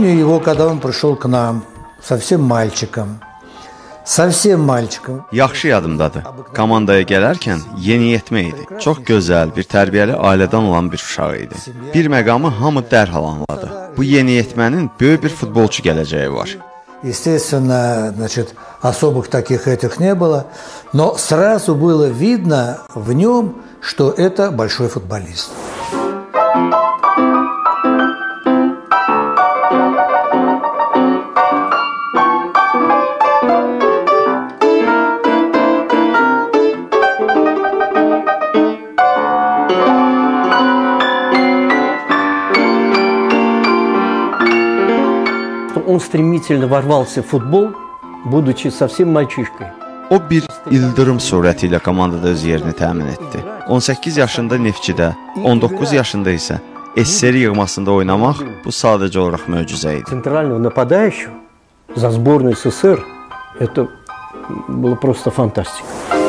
Помню его, когда он пришел к нам, совсem мальчиком. Совsem mальчиком. Yaxşı yadımdadır. Komandaya gələrkən yeniyetmə idi. Çox gözəl, bir tərbiyəli ailədən olan bir uşaq idi. Bir məqamı hamı dərhal anladı. Bu yeniyetmənin böyük bir futbolçu gələcəyi var. Естественно, значит, особых таких этих не было, но сразу было видно в нем, что это большой футболист. Он стремительно ворвался в футбол, будучи совсем мальчишкой. O bir ildırım surəti ilə komandada öz yerini təmin etdi. 18 yaşında Neftçidə, 19 yaşında isə SSR yığmasında oynamaq bu sadəcə olaraq möcüzə idi. Центрального нападающего за сборную СССР это было просто фантастика.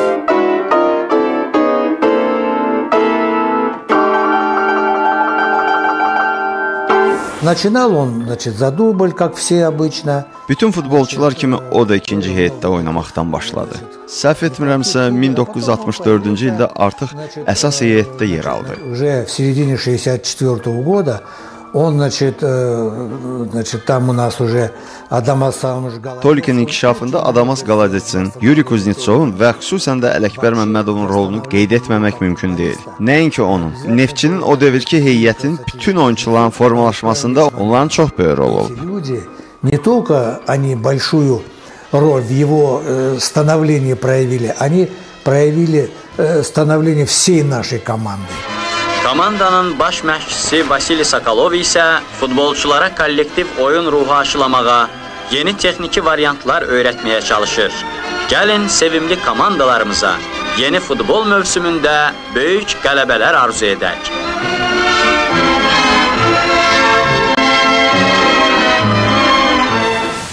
Начинал он, значит, за дубль, как все обычно. Bütün futbolçular kimi o da ikinci heyətdə oynamaqdan başladı. Səhv etmirəmsə 1964-cü ildə artıq əsas heyətdə yer aldı. Уже в середине 64 года он, значит, э, значит, там у нас уже Адам Асалмыш Tolikin inkişafında Adamas Qaladetsin, Yuri Kuznetsovun və xüsusən də Ələkbər Məmmədovun rolunu qeyd etməmək mümkün deyil. Nəinki onun, Neftçinin o dövrki heyətin bütün oyunçuların formalaşmasında onların çox böyük rolu oldu. Люди не только они большую роль в его э, становлении проявили, они проявили э, становление всей нашей команды. Komandanın baş məşqçisi Vasili Sakalov isə futbolçulara kollektiv oyun ruhu aşılamağa, yeni texniki variantlar öyrətməyə çalışır. Gəlin sevimli komandalarımıza yeni futbol mövsümündə böyük qələbələr arzu edək.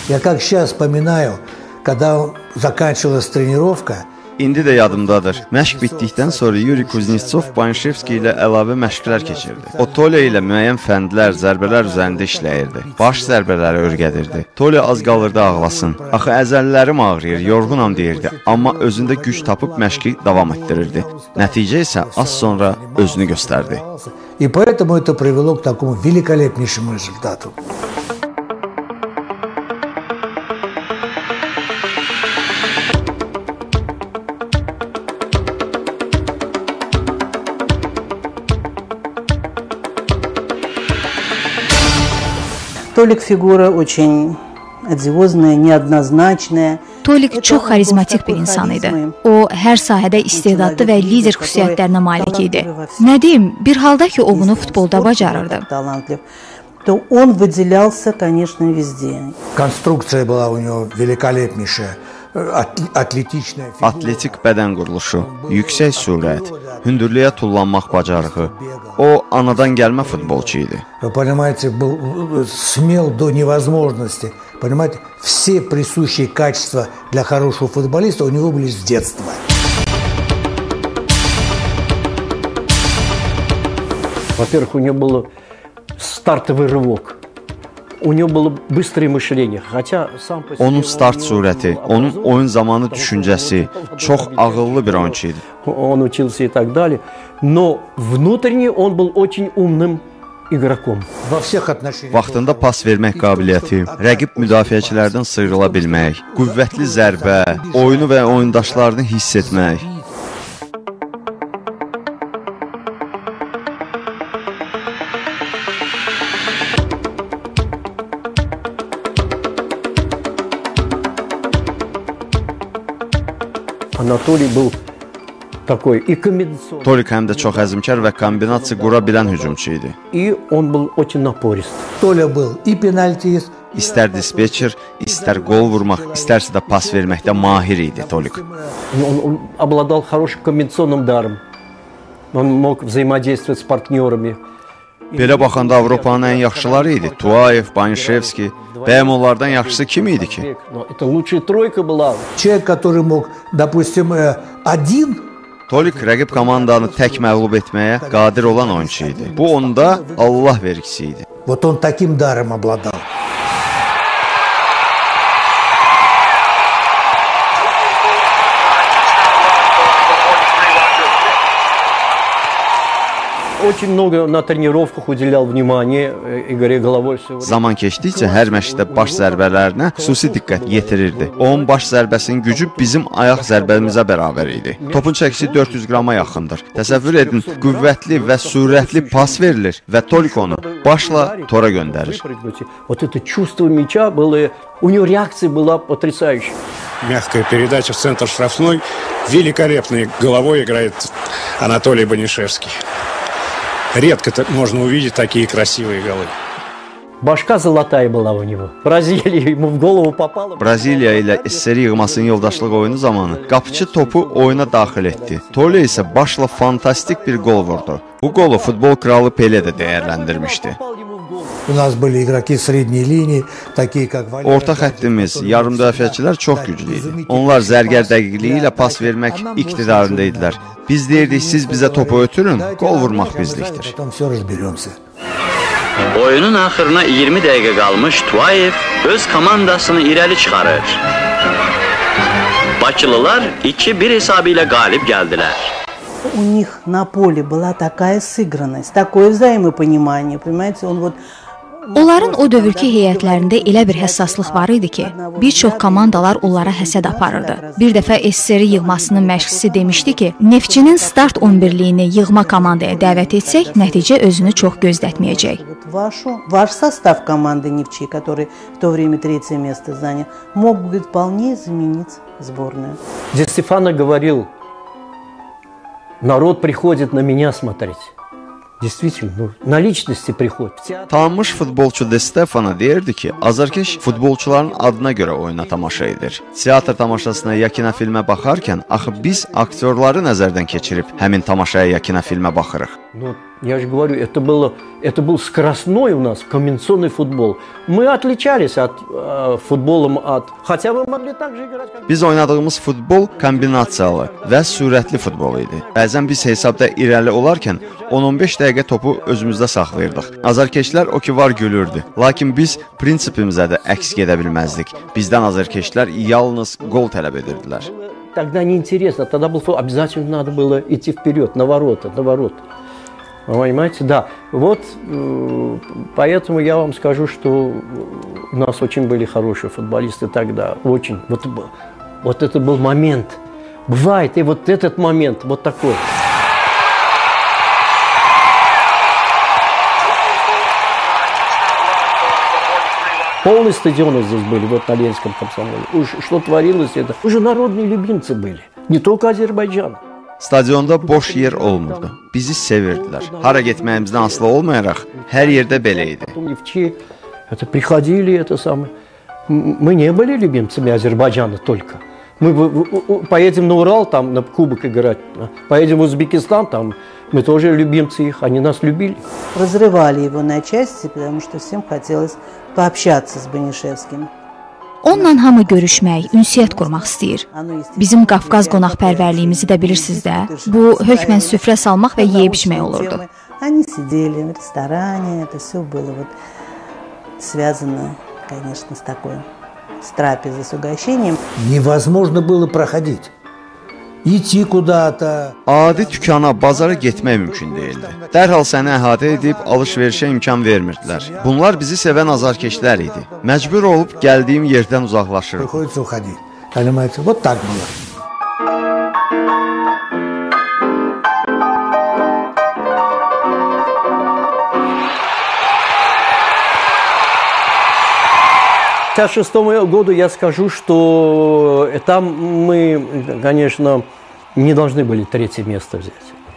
Я как сейчас вспоминаю, когда заканчивалась тренировка, İndi də yadımdadır. Məşq bitdikdən sonra Yuri Kuznetsov Banşevski ilə əlavə məşqlər keçirdi. O Tole ilə müəyyən fəndlər, zərbələr üzərində işləyirdi. Baş zərbələri örgədirdi. Tole az qalırdı ağlasın. Axı əzəllərim ağrıyır, yorğunam deyirdi, amma özündə güc tapıb məşqi davam etdirirdi. Nəticə isə az sonra özünü göstərdi. и поэтому это привело к такому великолепнейшему результату. Толик фигура очень одиозная, неоднозначная. Tolik çox xarizmatik bir insan idi. O, hər sahədə istedadlı və lider xüsusiyyətlərinə malik idi. Nə deyim, bir halda ki, o bunu futbolda bacarırdı. Талантлив. То он выделялся, конечно, везде. Конструкция была у него великолепнейшая, Atletik bədən quruluşu, yüksək sürət, hündürlüyə tullanmaq bacarığı. O anadan gəlmə futbolçu idi. Вы понимаете, был э, смел до невозможности. Понимаете, все присущие качества для хорошего футболиста у него были с детства. Во-первых, у него был стартовый рывок. Onun он, start ну, surəti, onun oyun zamanı düşüncəsi çox ağıllı bir oyunçu idi. Он учился и так далее. Но внутренне он был очень умным игроком. Во всех отношениях. Vaxtında pas vermək qabiliyyəti, rəqib müdafiəçilərdən sıyrıla bilmək, qüvvətli zərbə, oyunu və oyundaşlarını hiss etmək. Анатолий был такой и комбинационный, Tolik həm də çox əzmkar və kombinasiya qura bilən hücumçu idi. и он был очень напорист. Толя был и пенальтист, İstər dispetcher, istər qol vurmaq, istərsə də pas verməkdə mahir idi Tolik. Он, он обладал хорошим комбинационным даром. Он мог взаимодействовать с партнерами. Belə baxanda Avropanın ən yaxşıları idi. Tuayev, Banişevski. Bəyəm onlardan yaxşısı kim idi ki? Но это лучшая тройка была. человек, который мог, допустим, э, один Tolik rəqib komandanı tək məğlub etməyə qadir olan oyunçu idi. Bu onda Allah vergisi idi. Вот он таким даром обладал. Очень много на тренировках уделял внимание Игоре Головой. Zaman keçdikcə hər məşqdə baş zərbələrinə xüsusi diqqət yetirirdi. Onun baş zərbəsinin gücü bizim ayaq zərbəmizə bərabər idi. Topun çəkisi 400 qrama yaxındır. Təsəvvür edin, qüvvətli və sürətli pas verilir və Tolik onu başla tora göndərir. Вот это чувство мяча было, у него реакция была потрясающая. Мягкая передача в центр штрафной. Великолепной головой играет Анатолий Банишевский. Редко можно увидеть такие красивые голы. Башка золотая была у него. Бразилия ему в голову попала. Braziliya ilə SSR yığmasının yoldaşlıq oyunu zamanı qapıçı topu oyuna daxil etdi. Tole isə başla fantastik bir gol vurdu. Bu qolu futbol kralı Pele də dəyərləndirmişdi. Orta xəttimiz, yarım müdafiəçilər çox güclü idi. Onlar zərgər dəqiqliyi ilə pas vermək iqtidarında idilər. Biz deyirdik, siz bizə topu ötürün, qol vurmaq bizlikdir. Потом все разберемся. Oyunun axırına 20 dəqiqə qalmış Tuayev öz komandasını irəli çıxarır. Bakılılar 2-1 hesabı ilə qalib gəldilər. У них на поле была такая сыгранность, такое взаимопонимание, понимаете, он вот Onların o dövrkü heyətlərində elə bir həssaslıq var idi ki, bir çox komandalar onlara həsəd aparırdı. Bir dəfə SSR yığmasının məşqçisi demişdi ki, Neftçinin start 11-liyini yığma komandaya dəvət etsək, nəticə özünü çox gözlətməyəcək. вот вашу, ваш состав команды Невчи, который в то время третье место занял, мог бы вполне заменить сборную. Де Стефано говорил, народ приходит на меня смотреть. Действительно, ну, на личности приходит. В театр Tanınmış futbolçu De Stefano deyirdi ki, azarkeş futbolçuların adına görə oyuna tamaşa edir. Teatr tamaşasına ya kinofilmə baxarkən axı biz aktyorları nəzərdən keçirib həmin tamaşaya ya kinofilmə baxırıq. Ну, я же говорю, это, было, это был скоростной у нас комбинационный футбол. Мы отличались от э, футболом от... Хотя мы могли так же играть, как... Biz oynadığımız futbol kombinasiyalı və sürətli futbol idi. Bəzən biz hesabda irəli olarkən 10-15 dəqiqə topu özümüzdə saxlayırdıq. Azarkeşlər o ki var gülürdü. Lakin biz prinsipimizə də əks gedə bilməzdik. Bizdən azarkeşlər yalnız gol tələb edirdilər. Тогда неинтересно, тогда был футбол. Обязательно надо было идти вперед, на ворота, на ворота. Вы понимаете, да. Вот э, поэтому я вам скажу, что у нас очень были хорошие футболисты тогда. Очень. Вот, вот это был момент. Бывает и вот этот момент, вот такой. Полный стадион здесь были, вот на Ленинском комсомоле. Уж что творилось это. Уже народные любимцы были. Не только Азербайджан. Stadionda boş yer olmurdu. Bizi sevirdilər. Hara getməyimizdən asılı olmayaraq hər yerdə belə idi. Это приходили, это самое. Мы не были любимцами Азербайджана только. Мы поедем на Урал, там на кубок играть. Поедем в Узбекистан, там мы тоже любимцы их, они нас любили. Разрывали его на части, потому что всем хотелось пообщаться с Банишевским. Onunla hamı görüşmək, ünsiyyət qurmaq istəyir. Оно, естественно, Bizim Qafqaz qonaqpərvərliyimizi də bilirsiniz də. Bu hökmən süfrə salmaq və yeyib içmək olurdu. Они сидели в ресторане, это все было вот связано, конечно, с такой с трапезой, с угощением. Невозможно было проходить. Идти куда-то. Adi dükana, bazara getmək mümkün deyildi. Dərhal səni əhatə edib alış-verişə imkan vermirdilər. Bunlar bizi sevən azarkeşlər idi. Məcbur olub gəldiyim yerdən uzaqlaşırdım. Приходится уходить. Понимаете? Вот так было. 1956 году я скажу, что там мы, конечно, не должны были третье место взять.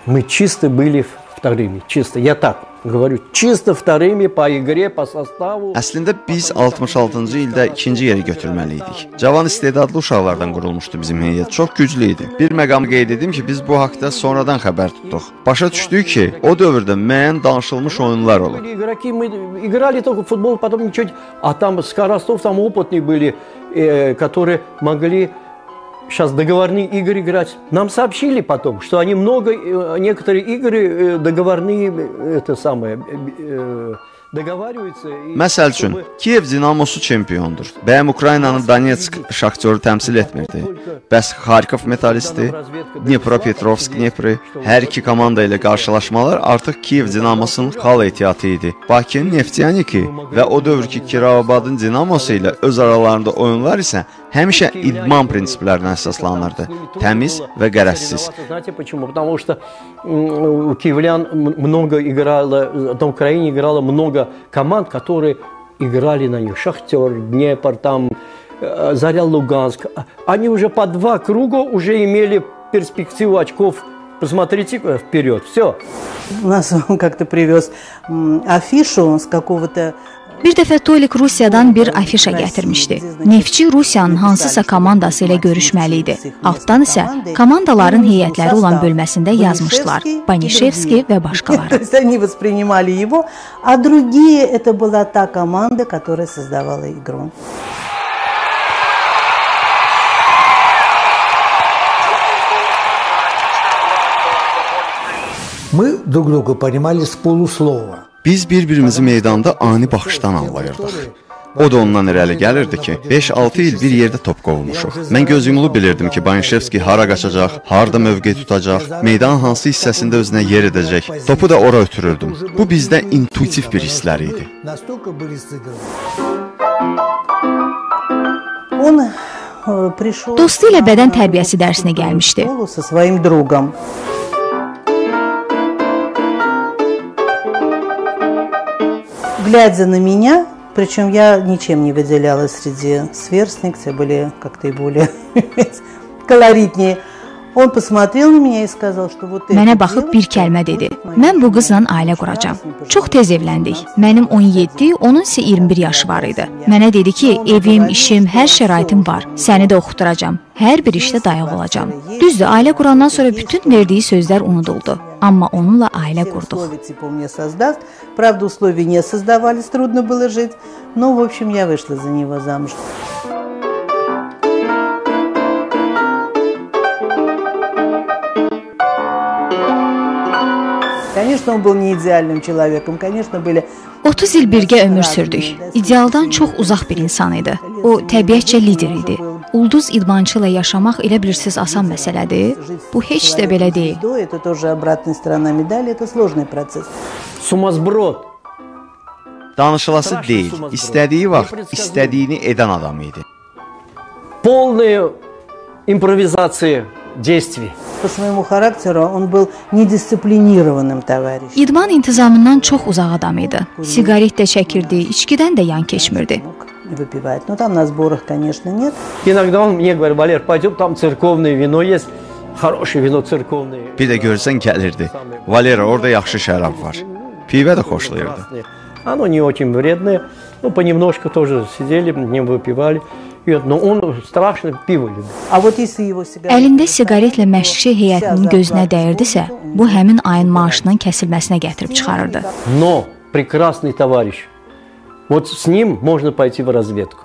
Мы чисто были вторыми, чисто. Я так говорю, чисто вторыми по игре, по составу. Əslində biz 66-cı ildə ikinci yeri götürməli idik. Cavan istedadlı uşaqlardan qurulmuşdu bizim heyət. Çox güclü idi. Bir məqam qeyd edim ki, biz bu haqqda sonradan xəbər tutduq. Başa düşdük ki, o dövrdə müəyyən danışılmış oyunlar olub. Были игроки, мы играли только в футбол, потом ничего. не- А там Скоростов, там опытные были, э, которые могли сейчас договорные игры играть. Нам сообщили потом, что они много, э, некоторые игры э, договорные, э, это самое, э, э, Məsəl üçün, Kiyev Dinamosu çempiondur. Bəyəm Ukraynanın Donetsk Şaxtyoru təmsil etmirdi. Bəs Xarkov Metalisti, Dnepropetrovsk Dnepri, hər iki komanda ilə qarşılaşmalar artıq Kiyev Dinamosunun xal ehtiyatı idi. Bakının Neftiyaniki və o dövrki Kirovabadın Dinamosu ilə öz aralarında oyunlar isə həmişə idman prinsiplərinə əsaslanırdı. Təmiz və qərəzsiz. Потому что у киевлян много играло, на Украине играло много команд, которые играли на них. Шахтер, Днепр, там, Заря Луганск. Они уже по два круга уже имели перспективу очков Посмотрите вперед. Все. У нас он как-то привез афишу с какого-то Bir dəfə Tolik Rusiyadan bir afişa gətirmişdi. Neftçi Rusiyanın hansısa komandası ilə görüşməli idi. Altdan isə komandaların heyətləri olan bölməsində yazmışdılar. Banişevski və başqaları. То есть они воспринимали его, а другие это была та команда, которая создавала игру. Мы друг друга понимали с полуслова. Biz bir-birimizi meydanda ani baxışdan anlayırdıq. O da ondan irəli gəlirdi ki, 5-6 il bir yerdə top qovulmuşuq. Mən göz yumulu bilirdim ki, Banişevski hara qaçacaq, harda mövqe tutacaq, meydanın hansı hissəsində özünə yer edəcək. Topu da ora ötürürdüm. Bu bizdə intuitiv bir hisslər idi. Он Dostu ilə bədən tərbiyəsi dərsinə gəlmişdi. Глядя на меня, причем я ничем не выделялась среди сверстниц, все были как-то и более колоритнее. Он посмотрел на меня и сказал, что вот эта Mənə baxıb bir девочка kəlmə dedi. будет моей Mən bu qızla женой». ailə quracağam. Прекрасный Çox пожилой tez evləndik. Mənim 17, onun isə 21 yaşı var idi. Mənə dedi ki, evim, işim, hər şəraitim var. Səni də oxuturacam. Hər bir işdə dayaq olacam. Düzdür, ailə qurandan sonra bütün verdiyi sözlər unuduldu. Amma onunla ailə Все qurduq. условия типа он мне создаст. Правда, условия не создавались, трудно было жить. Но, в общем, я вышла за него замуж. Конечно, он был не идеальным человеком. Конечно, были 30 il birgə ömür sürdük. İdealdan çox uzaq bir insan idi. O təbiətcə lider idi. Ulduz idmançı ilə yaşamaq elə bilirsiniz asan məsələdir. Bu heç də belə deyil. звездой. Это тоже обратная сторона медали. Это сложный процесс. Сумасброд. Danışılası deyil. İstədiyi vaxt istədiyini edən adam idi. Полная импровизация действий. По своему характеру он был недисциплинированным товарищем. İdman intizamından çox uzaq adam idi. Siqaret də çəkirdi, içkidən də yan keçmirdi. Мог выпивать. Но там на сборах, конечно, нет. Иногда он мне говорит, Валер, пойдем, там церковное вино есть. Хорошее вино церковное. Bir də görsən gəlirdi. Valera, orada yaxşı şərab var. Pivə də xoşlayırdı. Красное. Оно не очень вредное. Ну, понемножку тоже сидели, не выпивали. И вот, Но он страшно пиво любит. А вот если его сигарет... Əlində siqaretlə məşqçi heyətinin gözünə dəyirdisə, bu həmin ayın maaşının kəsilməsinə gətirib çıxarırdı. Но прекрасный товарищ. Вот с ним можно пойти в разведку.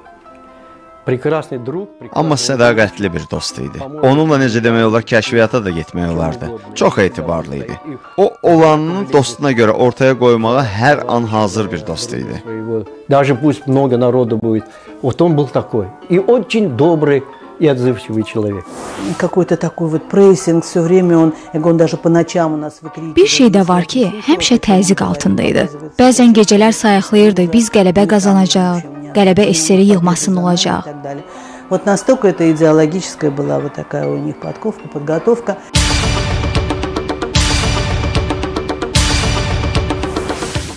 Прекрасный друг. Amma прекрасный sədaqətli bir dost idi. Onunla necə demək olar, kəşfiyyata da getmək olardı. Çox etibarlı idi. O olanını dostuna görə ortaya qoymağa hər an hazır bir dost idi. своего. Даже пусть много народу будет. Вот он был такой. И очень добрый и отзывчивый человек. Какой-то такой вот прессинг все время он, я говорю, он даже по ночам у нас выкрикивал. Bir şey də var ki, həmişə təzyiq altında idi. Bəzən gecələr sayıqlayırdı, biz qələbə qazanacağıq, qələbə eseri yığmasında olacaq. и так далее. Вот настолько это идеологическая была вот такая у них подковка, подготовка.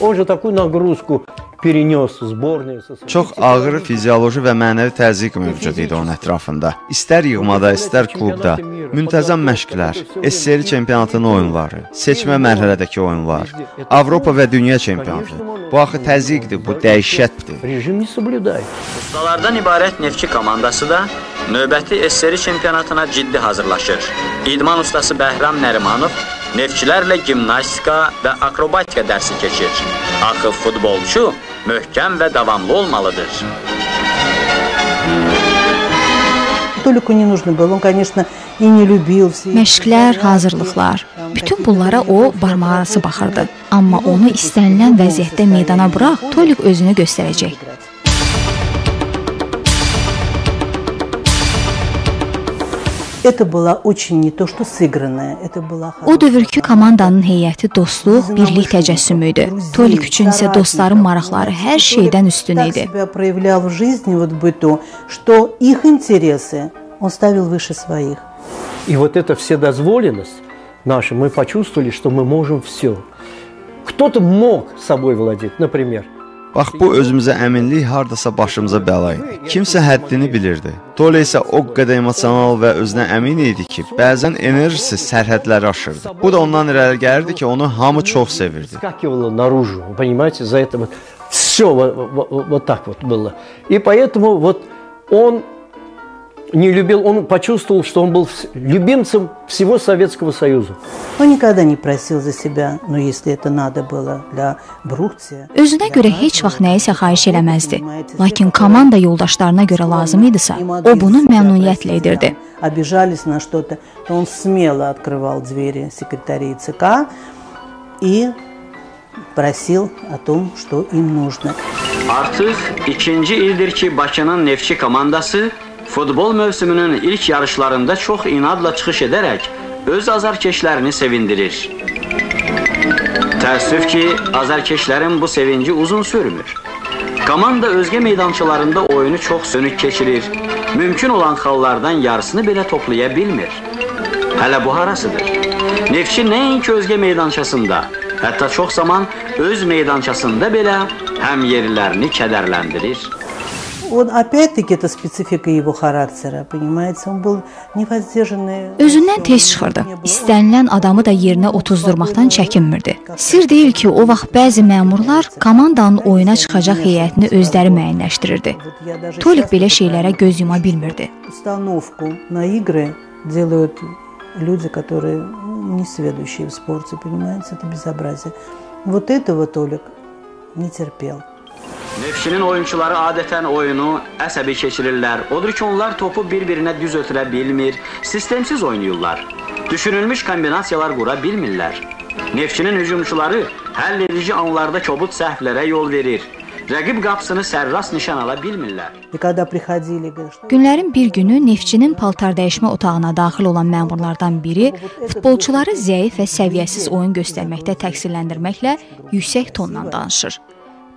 Он же такую нагрузку перенес в сборную. со своей. Çox ağır fizioloji və mənəvi təzyiq mövcud idi onun ətrafında. İstər yığmada, istər klubda, müntəzəm məşqlər, SSR çempionatının oyunları, seçmə mərhələdəki oyunlar, Avropa və dünya çempionatı. Bu axı təzyiqdir, bu dəhşətdir. Режим не соблюдает. Ustalardan ibarət Neftçi komandası da növbəti SSR çempionatına ciddi hazırlaşır. İdman ustası Bəhram Nərimanov neftçilərlə gimnastika və akrobatika dərsi keçir. Axı futbolçu möhkəm və davamlı olmalıdır. Толику не нужно было, он, конечно, и не любил все. эти Məşqlər, занятия, hazırlıqlar. там, Bütün bunlara o barmağarası baxırdı. Amma onu istənilən vəziyyətdə meydana burax, Tolik özünü göstərəcək. Это была очень не то, что сыгранная, это была O dövrkü komandanın heyəti dostluq, birlik təcəssümü idi. Tolik üçün isə dostların maraqları hər şeydən üstün idi. себя проявлял в жизни, вот быту, что их интересы он ставил выше своих. И вот эта вседозволенность наша, мы почувствовали, что мы можем все. Кто-то мог собой владеть, например. Bax bu özümüzə əminlik hardasa başımıza bəla idi. Kimsə həddini bilirdi. Tole isə o qədər emosional və özünə əmin idi ki, bəzən enerjisi sərhədləri aşırdı. Bu da ondan irəli gəlirdi ki, onu hamı çox sevirdi. Скакивало наружу, вы понимаете, за это вот все вот, вот- вот так вот было. И поэтому вот он не любил, он почувствовал, что он был вс- любимцем всего Советского Союза. Он никогда не просил за себя, но если это надо было для Брухтия, Özünə görə heç vaxt nəyisə xahiş eləməzdi. Lakin komanda yoldaşlarına görə lazım idisə, o bunu məmnuniyyətlə edirdi. обижались на что-то, то он смело открывал двери секретарей ЦК и просил о том, что им нужно. Artıq ikinci ildir ki, Bakının Neftçi komandası futbol mövsümünün ilk yarışlarında çox inadla çıxış edərək öz azarkeşlərini sevindirir. Təəssüf ki, azarkeşlərin bu sevinci uzun sürmür. Komanda özgə meydançalarında oyunu çox sönük keçirir. Mümkün olan xallardan yarısını belə toplaya bilmir. Hələ bu harasıdır? Neftçi nəinki özgə meydançasında, hətta çox zaman öz meydançasında belə həm yerlərini kədərləndirir. Он опять-таки это специфика его характера, понимаете, он был невоздержанный. Özündən tez çıxırdı. İstənilən adamı da yerinə otuzdurmaqdan çəkinmirdi. Sir deyil ki, o vaxt bəzi məmurlar komandanın oyuna çıxacaq heyətini özləri müəyyənləşdirirdi. Вот я даже Tolik сейчас belə şeylərə göz yuma bilmirdi. установку на игры делают люди, которые ну, не сведущие в спорте, понимаете, это безобразие. Вот этого Толик не терпел. Neftçinin oyunçuları adətən oyunu əsəbi keçirirlər. Odur ki, onlar topu bir-birinə düz ötürə bilmir, sistemsiz oynayırlar. Düşünülmüş kombinasiyalar qura bilmirlər. Neftçinin hücumçuları həll edici anlarda kobud səhvlərə yol verir. Rəqib qapısını sərras nişan ala bilmirlər. Günlərin bir günü neftçinin paltar dəyişmə otağına daxil olan məmurlardan biri futbolçuları zəif və səviyyəsiz oyun göstərməkdə təqsirləndirməklə yüksək tonla danışır.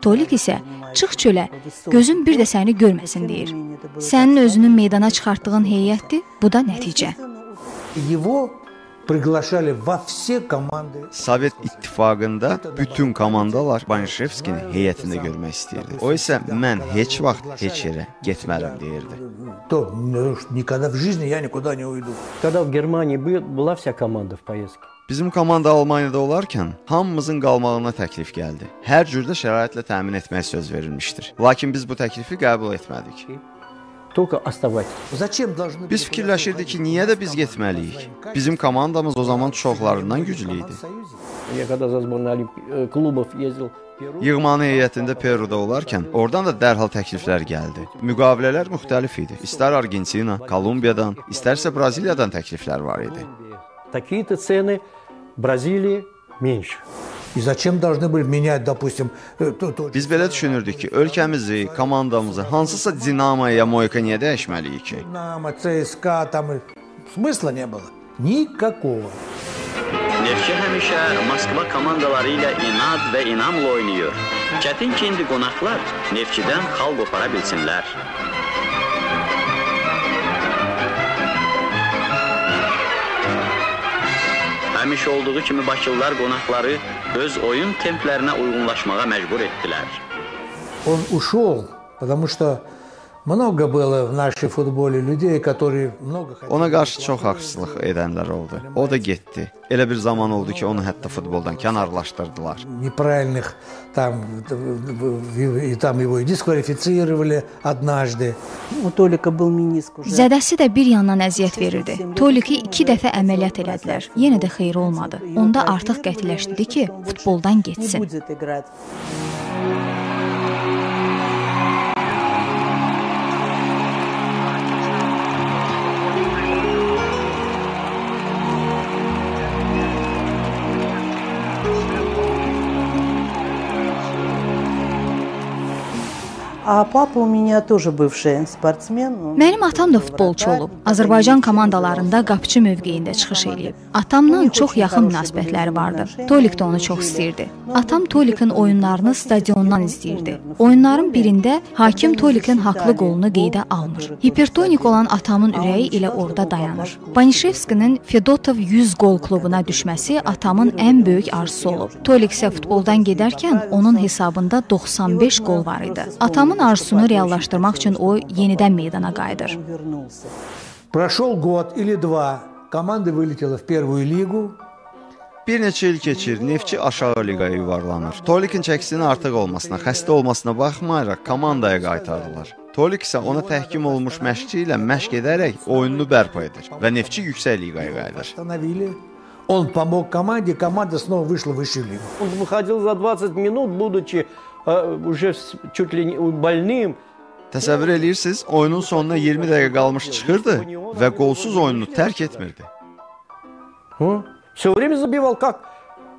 Tolik isə çıx çölə, gözün bir də səni görməsin deyir. Sənin özünün meydana çıxartdığın heyətdir, bu da nəticə. Его приглашали во все команды. Sovet İttifaqında bütün komandalar Banişevskini heyətində görmək istəyirdi. O isə mən heç vaxt heç yerə getmərəm deyirdi. То ну, никогда в жизни я никуда не уйду. Когда в Германии бы- была вся команда в поездке, Bizim komanda Almaniyada olarkən hamımızın qalmağına təklif gəldi. Hər cürdə şəraitlə təmin etməyə söz verilmişdir. Lakin biz bu təklifi qəbul etmədik. Biz fikirləşirdik ki, niyə də biz getməliyik? Bizim komandamız o zaman çoxlarından güclü idi. Я когда за сборной Олимп- э, клубов ездил в Перу, Yığmanı heyətində Peruda olarkən oradan da dərhal təkliflər gəldi. Müqavilələr müxtəlif idi. İstər Argentina, Kolumbiyadan, istərsə Braziliyadan təkliflər var idi. такие-то цены, Бразилии меньше. И зачем должны были менять, допустим, э, то- то- Biz belə düşünürdük ki, ölkəmizi, komandamızı hansısa Dinamo ya Moyka niyə dəyişməliyik ki? Динамо, ЦСКА, там и смысла не было. Никакого. Neftçi həmişə Moskva komandaları ilə inad və inamla oynayır. Çətin ki, indi qonaqlar Neftçidən xal qopara bilsinlər. Həmişə olduğu kimi Bakılılar qonaqları öz oyun templərinə uyğunlaşmağa məcbur etdilər. Он ушел, потому что много было в нашей футболе людей, которые много хотели. Ona qarşı çox haqsızlıq edənlər oldu. O da getdi. Elə bir zaman oldu ki, onu hətta futboldan kənarlaşdırdılar. неправильных там и там его и дисквалифицировали однажды. У Толика был миниск уже. Zədəsi də bir yandan əziyyət verirdi. Toliki 2 dəfə əməliyyat elədilər. Yenə də xeyri olmadı. Onda artıq qətiləşdirdi ki, futboldan Не getsin. Mənim atam da futbolçu olub. Azərbaycan komandalarında qapıçı mövqeyində çıxış eləyib. Atamla çox yaxın münasibətləri vardı. Tolik də onu çox istəyirdi. Atam Tolikin oyunlarını stadiondan izləyirdi. Oyunların birində hakim Tolikin haqlı qolunu qeydə almır. Hipertonik olan atamın ürəyi elə orada dayanır. Banişevskinin Fedotov 100 qol klubuna düşməsi atamın ən böyük arzusu olub. Tolik isə futboldan gedərkən onun hesabında 95 qol var idi. Atamın arzusunu reallaşdırmaq üçün o yenidən meydana qayıdır. Прошел год или два, команда вылетела в первую лигу. Bir neçə il keçir, Neftçi aşağı liqaya yuvarlanır. Tolikin çəkisinin artıq olmasına, xəstə olmasına baxmayaraq komandaya qaytardılar. Tolik isə ona təhkim olmuş məşqçi ilə məşq edərək oyununu bərpa edir və Neftçi yüksək liqaya qayıdır. Остановили. Он помог команде, команда снова вышла в высшую лигу. Он выходил за 20 минут, будучи э, уже с- чуть ли не больным. Təsəvvür eləyirsiniz, oyunun sonuna 20 dəqiqə qalmış çıxırdı və qolsuz oyununu tərk etmirdi. Все время забивал как?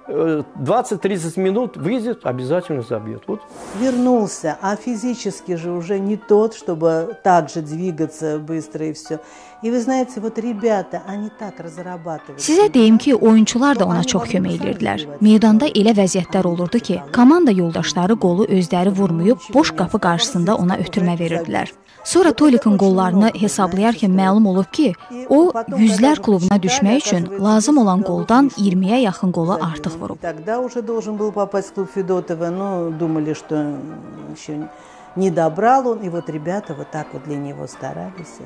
Э, 20-30 минут выйдет, обязательно забьет. Вот Вернулся, а физически же уже не тот, чтобы так же двигаться быстро и все. И вы знаете, вот ребята, они так разрабатывают. Sizə deyim ki, oyunçular da ona çox kömək edirdilər. Meydanda elə vəziyyətlər olurdu ki, komanda yoldaşları qolu özləri vurmayıb boş qapı qarşısında ona ötürmə verirdilər. Sonra Tolikin qollarını hesablayarkən məlum olub ki, o yüzlər klubuna düşmək üçün lazım olan qoldan 20-yə yaxın qolu artıq vurub. Тогда уже должен был попасть в клуб Федотова, но думали, что еще не добрал он. И вот ребята вот так вот для него старались.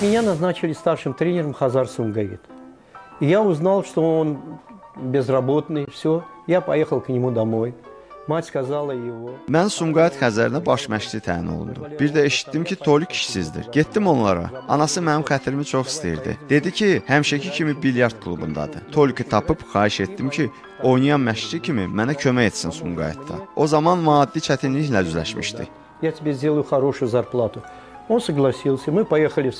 Меня назначили старшим тренером Хазар Сумгаид. И я узнал, что он безработный, все. Я поехал к нему домой. Мать сказала его. Mən Sumqayıt Xəzərinə baş məşqçi təyin olundum. Bir də eşitdim ki, Tolik işsizdir. Getdim onlara. Anası mənim xətrimi çox istəyirdi. Dedi ki, həmişəki kimi bilyard klubundadır. Toliki tapıb xahiş etdim ki, oynayan məşqçi kimi mənə kömək etsin Sumqayıtda. O zaman maddi çətinliklə üzləşmişdi. Я тебе сделаю хорошую зарплату. Он согласился. Мы поехали в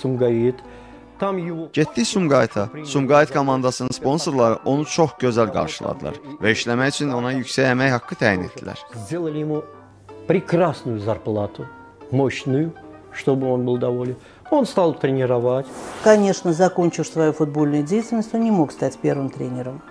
его Getdik Sumqayıta. Sumqayıt komandasının sponsorları onu çox gözəl qarşıladılar və işləmək üçün ona yüksək əmək haqqı təyin etdilər. сделали ему прекрасную зарплату, мощную, чтобы он был доволен. Он стал тренировать. Конечно, закончив свою футбольную деятельность, он не мог стать первым тренером.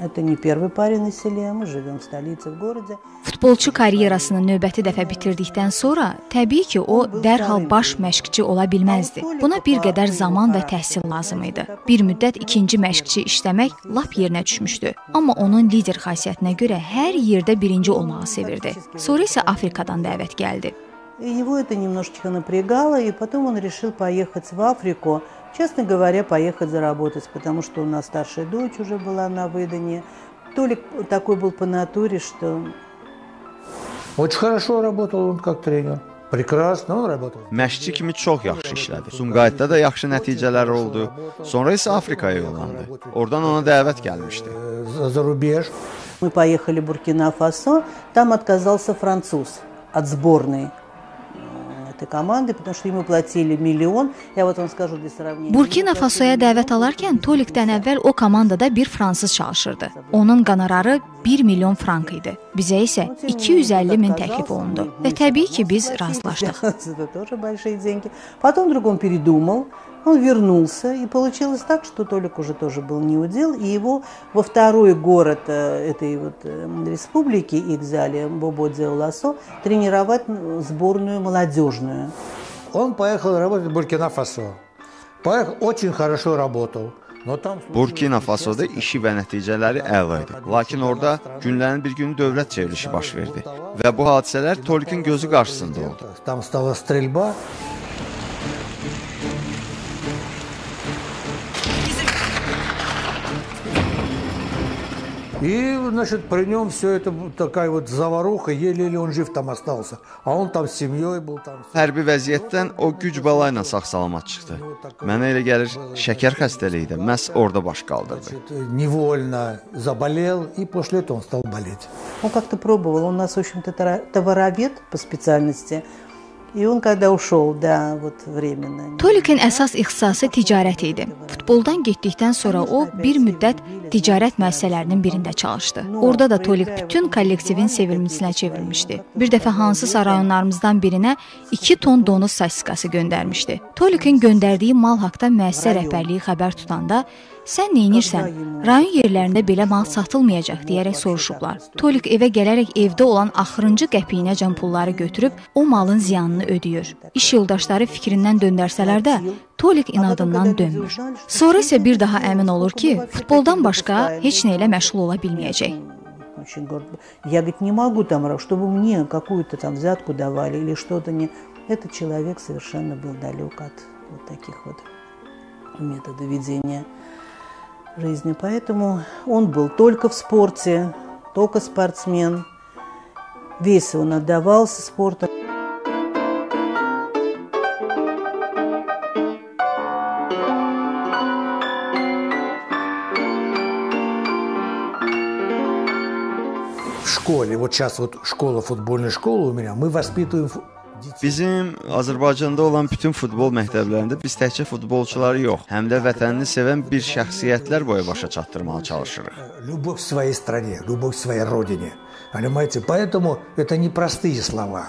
Это не первый парень на селе, мы живем в столице, в городе. Futbolçu karyerasını növbəti dəfə bitirdikdən sonra təbii ki, o dərhal baş məşqçi ola bilməzdi. Buna bir qədər zaman və təhsil lazım idi. Bir müddət ikinci məşqçi işləmək lap yerinə düşmüşdü. Amma onun lider xasiyyətinə görə hər yerdə birinci olmağı sevirdi. Sonra isə Afrikadan dəvət gəldi. И его это немножечко напрягало, и потом он решил поехать в Африку. Честно говоря, поехать заработать, потому что у нас старшая дочь уже была на выдании. Толик такой был по натуре, что Очень хорошо работал он как тренер. Прекрасно он работал. Məşqçi kimi çox yaxşı işlədi. Sumqayıtda da yaxşı nəticələri oldu. Sonra isə Afrikaya yollandı. Oradan ona dəvət gəlmişdi. Э, За, за рубеж. мы поехали в Буркина-Фасо. Там отказался француз от сборной э, этой команды, потому что ему платили миллион. Я вот вам скажу для сравнения. Burkina Fasoya dəvət alarkən Tolikdən əvvəl o komandada bir fransız çalışırdı. Onun qonorarı 1 milyon frank idi. Bizə isə 250 min təklif olundu və təbii ki, biz razılaşdıq. Это тоже большие деньги. Потом вдруг он передумал, он вернулся, и получилось так, что Толик уже тоже был не удел, и его во второй город э, этой вот э, республики их взяли, Бобо Ласо, тренировать сборную молодежную. Он поехал работать в Буркина-Фасо. Поехал, очень хорошо работал. Но там Burkina Fasoda işi və nəticələri əla idi. Lakin orada günlərin bir günü dövlət çevrilişi baş verdi və bu hadisələr Tolikin gözü qarşısında oldu. Там стала стрельба. И, значит, при нем все это такая вот заваруха, еле-еле он жив там остался. А он там с семьей был там. Hərbi vəziyyətdən o güc bala ilə sağ-salamat çıxdı. Mənə elə gəlir, şəkər xəstəliyi də məhz orada baş qaldırdı. Значит, невольно заболел, и после этого он стал болеть. Он как-то пробовал, он у нас, в общем-то, товаровед по специальности, И он когда ушел, да, вот временно. Tolikin əsas ixtisası ticarət idi. Futboldan getdikdən sonra o bir müddət ticarət müəssisələrinin birində çalışdı. Orada da Tolik bütün kollektivin sevimlisinə çevrilmişdi. Bir dəfə hansısa rayonlarımızdan birinə 2 ton donuz sasiskası göndərmişdi. Tolikin göndərdiyi mal haqqında müəssisə rəhbərliyi xəbər tutanda Sən nə edirsən? Rayon yerlərində belə mal satılmayacaq deyərək soruşublar. Tolik evə gələrək evdə olan axırıncı qəpiyinəcən pulları götürüb o malın ziyanını ödəyir. İş yoldaşları fikrindən döndərsələr də Tolik inadından dönmür. Sonra isə bir daha əmin olur ki, futboldan başqa heç nə ilə məşğul ola bilməyəcək. Очень горд. Я, говорит, не могу там, чтобы мне какую-то там взятку давали или что-то не... Этот человек совершенно был далек от вот таких вот методов ведения жизни. Поэтому он был только в спорте, только спортсмен. Весь он отдавался спорту. В школе, вот сейчас вот школа, футбольная школа у меня, мы воспитываем Bizim Azərbaycanda olan bütün futbol məktəblərində biz təkcə futbolçuları yox, həm də vətənini sevən bir şəxsiyyətlər boya başa çatdırmağa çalışırıq. Любовь к своей стране, любовь к своей родине. Понимаете? Поэтому это не простые слова.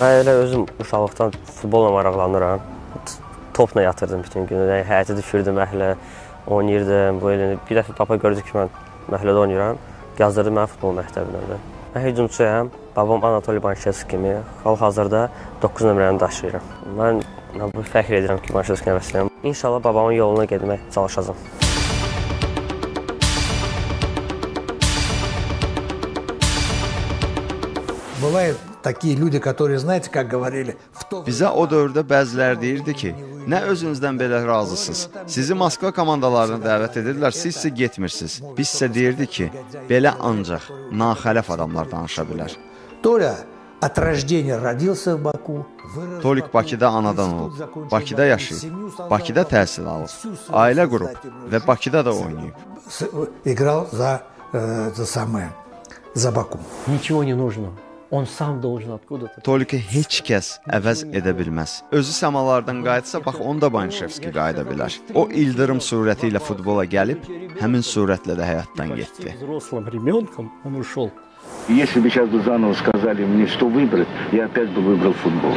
Mən elə özüm uşaqlıqdan futbolla maraqlanıram. Topla yatırdım bütün günü. Yəni həyətə düşürdüm əhlə, oynayırdım. Bu elə bir dəfə papa gördü ki, mən məhəllədə oynayıram. Yazdırdı məni futbol məktəbinə də. Mən hücumçuyam. Babam Anatoli Banşevski kimi hal-hazırda 9 nömrəni daşıyıram. Mən bu fəxr edirəm ki, Banşevski nəvəsiyəm. İnşallah babamın yoluna getmək çalışacağam. Бывают такие люди, которые, знаете, как говорили, в то Bizə o dövrdə bəzilər deyirdi ki, nə özünüzdən belə razısınız. Sizi Moskva komandalarına dəvət edirlər, siz isə getmirsiniz. Biz isə deyirdi ki, belə ancaq naxələf adamlar danışa bilər. Толя от рождения родился в Баку. вырос в Tolik Баку, Bakıda anadan институт olub, закончил Bakıda в Баку, yaşayıb, семью создал Bakıda в Баку, təhsil alıb, всю свою ailə qurub блистательную və жизнь Bakıda da oynayıb. с- играл за, э, за самое, за Баку. Ничего не нужно. Он сам должен откуда-то. Toliki heç kəs əvəz edə bilməz. Özü səmalardan qayıtsa, bax onda Banşevski qayıda bilər. O ildırım surəti ilə futbola gəlib, həmin surətlə də həyatdan getdi. Взрослым ребенком он ушел. Если бы сейчас бы заново сказали мне, что выбрать, я опять бы выбрал футбол.